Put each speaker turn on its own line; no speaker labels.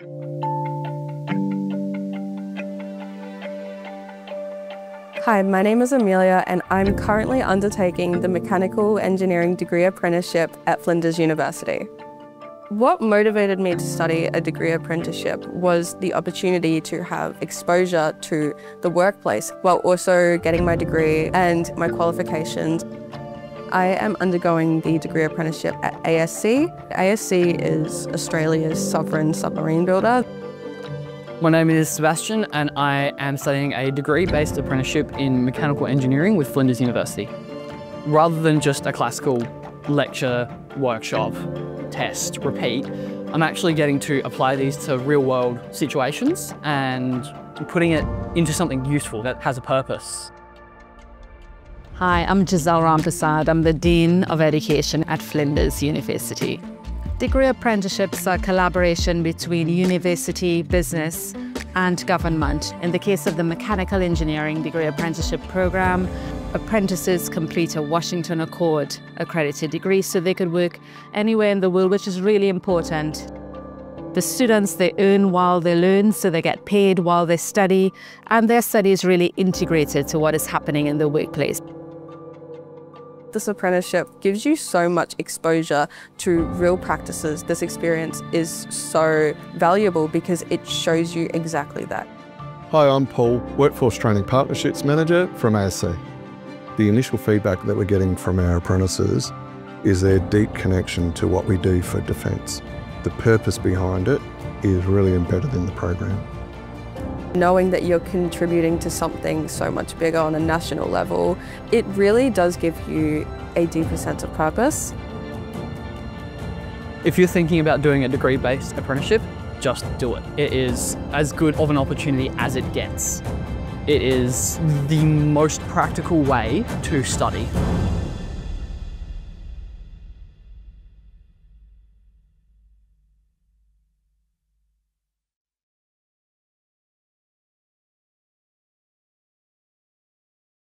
Hi, my name is Emilia and I'm currently undertaking the Mechanical Engineering Degree Apprenticeship at Flinders University. What motivated me to study a degree apprenticeship was the opportunity to have exposure to the workplace while also getting my degree and my qualifications. I am undergoing the degree apprenticeship at ASC. ASC is Australia's sovereign submarine builder.
My name is Sebastian and I am studying a degree-based apprenticeship in mechanical engineering with Flinders University. Rather than just a classical lecture, workshop, test, repeat, I'm actually getting to apply these to real-world situations and putting it into something useful that has a purpose.
Hi, I'm Giselle Rampersad. I'm the Dean of Education at Flinders University. Degree apprenticeships are collaboration between university, business, and government. In the case of the Mechanical Engineering Degree Apprenticeship Program, apprentices complete a Washington Accord accredited degree so they could work anywhere in the world, which is really important. The students, they earn while they learn, so they get paid while they study, and their study is really integrated to what is happening in the workplace.
This apprenticeship gives you so much exposure to real practices. This experience is so valuable because it shows you exactly that.
Hi, I'm Paul, Workforce Training Partnerships Manager from ASC. The initial feedback that we're getting from our apprentices is their deep connection to what we do for defence. The purpose behind it is really embedded in the program.
Knowing that you're contributing to something so much bigger on a national level, it really does give you a deeper sense of purpose.
If you're thinking about doing a degree-based apprenticeship, just do it. It is as good of an opportunity as it gets. It is the most practical way to study.